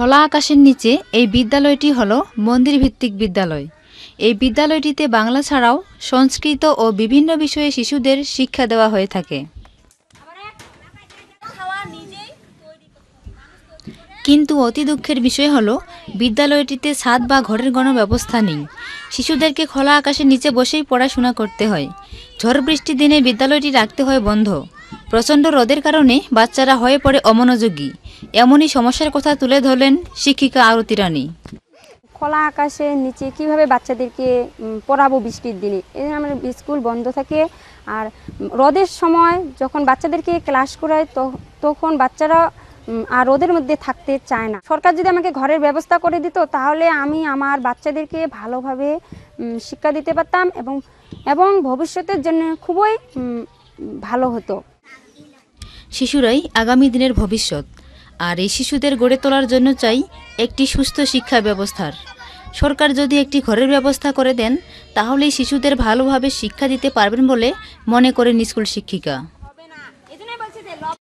খোলা আকাশের নিচে এই বিদ্যালয়টি হলো মন্দির ভিত্তিক বিদ্যালয়। এই বিদ্যালয়টিতে বাংলা ছাড়াও সংস্কৃত ও বিভিন্ন বিষয়ে শিশুদের শিক্ষা দেওয়া হয়ে থাকে। কিন্তু অতি দুঃখের বিষয় হলো, বিদ্যালয়টিতে ছাদ বা ঘরের কোনো ব্যবস্থা নেই। শিশুদেরকে খোলা আকাশের নিচে বসেই পড়াশোনা করতে হয়। ঝড় বৃষ্টির দিনে বিদ্যালয়টি রাখতে হয় বন্ধ। প্রচণ্ড রোদের কারণে বাচ্চারা হয়ে পড়ে অমনোযোগী। এমনই সমস্যার কথা তুলে ধরলেন শিক্ষিকা আরতি রানী। খোলা আকাশের নিচে কীভাবে বাচ্চাদেরকে পড়াবো বৃষ্টির দিনে? এই জন্য আমার স্কুল বন্ধ থাকে আর রোদের সময় যখন বাচ্চাদেরকে ক্লাস করায় তখন বাচ্চারা আর রোদের মধ্যে থাকতে চায় না। সরকার যদি আমাকে ঘরের ব্যবস্থা করে দিত, তাহলে আমি আমার বাচ্চাদেরকে ভালোভাবে শিক্ষা দিতে পারতাম এবং এবং ভবিষ্যতের জন্য খুবই ভালো হতো। শিশুরাই আগামী দিনের ভবিষ্যৎ, আর এই শিশুদের গড়ে তোলার জন্য চাই একটি সুস্থ শিক্ষা ব্যবস্থার। সরকার যদি একটি ঘরের ব্যবস্থা করে দেন, তাহলেই শিশুদের ভালোভাবে শিক্ষা দিতে পারবেন বলে মনে করেন স্কুল শিক্ষিকা।